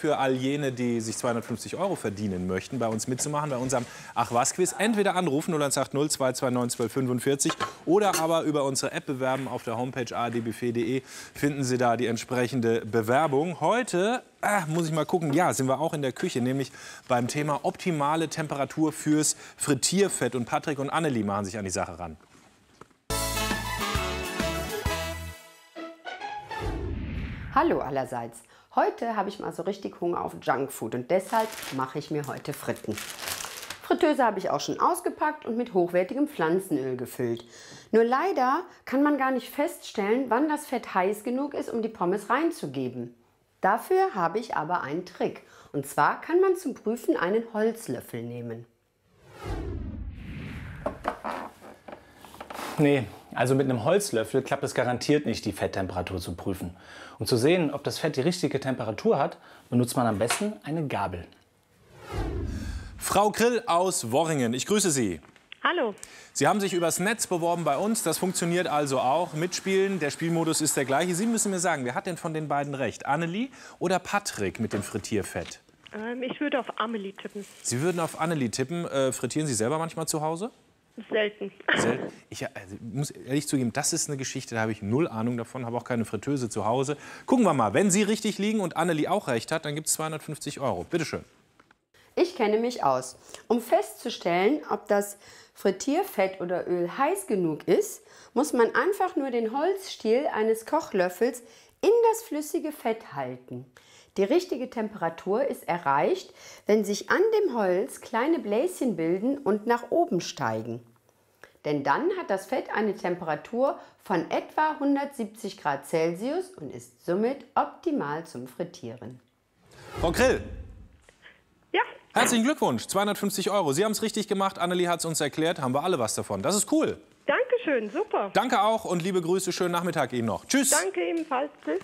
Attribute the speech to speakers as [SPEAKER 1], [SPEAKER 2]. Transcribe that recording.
[SPEAKER 1] für all jene, die sich 250 Euro verdienen möchten, bei uns mitzumachen, bei unserem Ach was Quiz. Entweder anrufen 0180 229 1245 oder aber über unsere App bewerben. Auf der Homepage adbf.de finden Sie da die entsprechende Bewerbung. Heute Ah, muss ich mal gucken. Ja, sind wir auch in der Küche, nämlich beim Thema optimale Temperatur fürs Frittierfett. Und Patrick und Annelie machen sich an die Sache ran.
[SPEAKER 2] Hallo allerseits. Heute habe ich mal so richtig Hunger auf Junkfood und deshalb mache ich mir heute Fritten. Fritteuse habe ich auch schon ausgepackt und mit hochwertigem Pflanzenöl gefüllt. Nur leider kann man gar nicht feststellen, wann das Fett heiß genug ist, um die Pommes reinzugeben. Dafür habe ich aber einen Trick. Und zwar kann man zum Prüfen einen Holzlöffel nehmen.
[SPEAKER 3] Nee, also mit einem Holzlöffel klappt es garantiert nicht, die Fetttemperatur zu prüfen. Um zu sehen, ob das Fett die richtige Temperatur hat, benutzt man am besten eine Gabel.
[SPEAKER 1] Frau Grill aus Worringen, ich grüße Sie.
[SPEAKER 4] Hallo.
[SPEAKER 1] Sie haben sich übers Netz beworben bei uns. Das funktioniert also auch. Mitspielen, der Spielmodus ist der gleiche. Sie müssen mir sagen, wer hat denn von den beiden recht? Annelie oder Patrick mit dem Frittierfett?
[SPEAKER 4] Ähm, ich würde auf Amelie tippen.
[SPEAKER 1] Sie würden auf Annelie tippen. Äh, frittieren Sie selber manchmal zu Hause?
[SPEAKER 4] Selten.
[SPEAKER 1] Selten. Ich also, muss ehrlich zugeben, das ist eine Geschichte, da habe ich null Ahnung davon, habe auch keine Fritteuse zu Hause. Gucken wir mal, wenn Sie richtig liegen und Annelie auch recht hat, dann gibt es 250 Euro. Bitte schön.
[SPEAKER 2] Ich kenne mich aus. Um festzustellen, ob das Frittierfett oder Öl heiß genug ist, muss man einfach nur den Holzstiel eines Kochlöffels in das flüssige Fett halten. Die richtige Temperatur ist erreicht, wenn sich an dem Holz kleine Bläschen bilden und nach oben steigen. Denn dann hat das Fett eine Temperatur von etwa 170 Grad Celsius und ist somit optimal zum Frittieren.
[SPEAKER 1] Frau Grill,
[SPEAKER 4] Ja,
[SPEAKER 1] herzlichen Glückwunsch, 250 Euro. Sie haben es richtig gemacht, Annelie hat es uns erklärt, haben wir alle was davon. Das ist cool.
[SPEAKER 4] danke schön, super.
[SPEAKER 1] Danke auch und liebe Grüße, schönen Nachmittag Ihnen noch. Tschüss.
[SPEAKER 4] Danke ebenfalls. Tschüss.